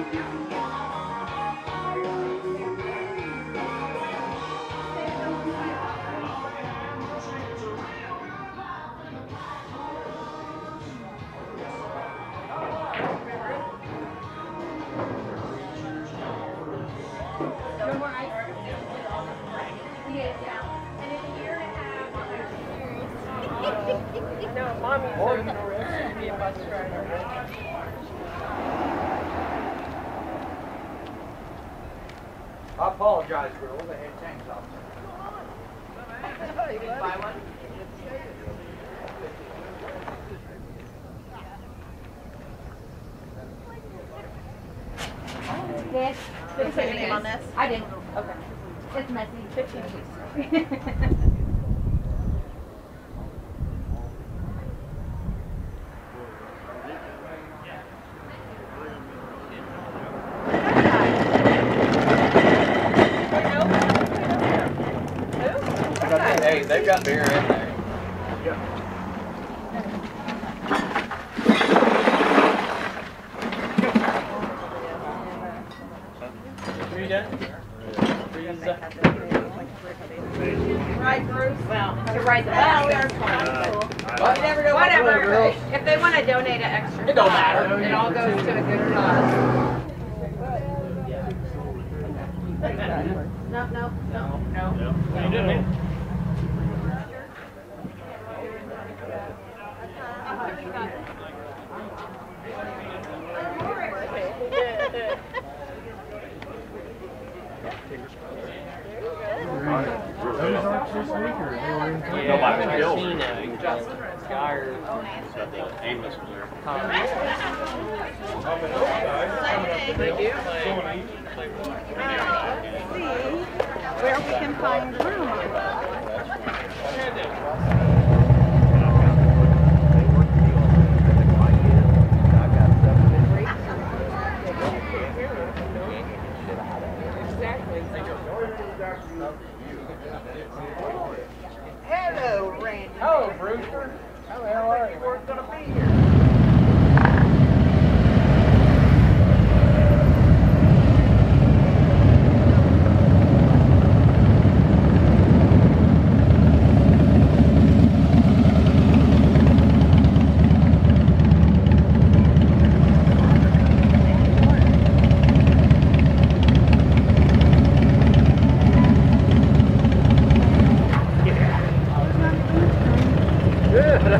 No, more ice cream. Yeah. And then here to have. No, mommy's so interested to be a bus driver. I apologize, for all the had tanks out there. You buy one. Did you put your name on this? I did. Okay. It's messy. 15 they've got beer in there. Are you done? Right, Bruce? Well, To ride the well, we bus. are cool. What? You never know. Whatever. If they want to donate an extra. It don't matter. It all goes to a good cause. No, no, no, no. How you doing, man? Yeah, Nobody I've killed seen a guy or Amos was there. Thank you. where we can find room. Hello, Randy. Hello, Brewster. How the hell are you? We're gonna be here. Good.